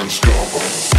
unstoppable.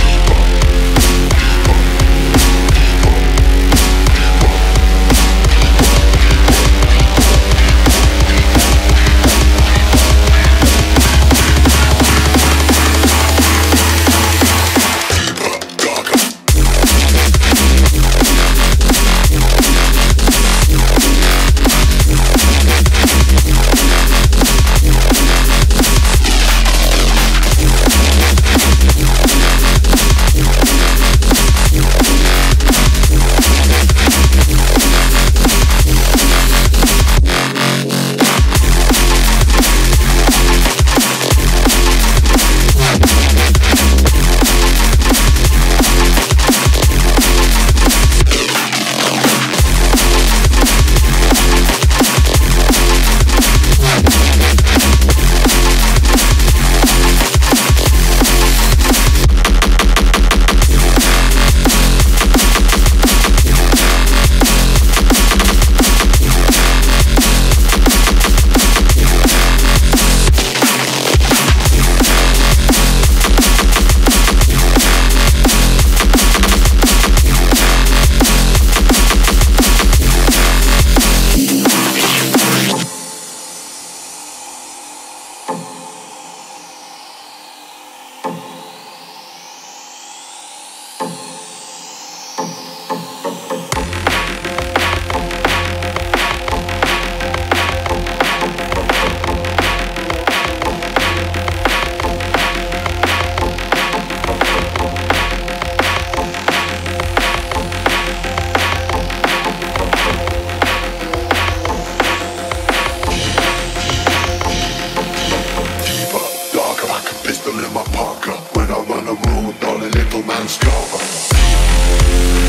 discover.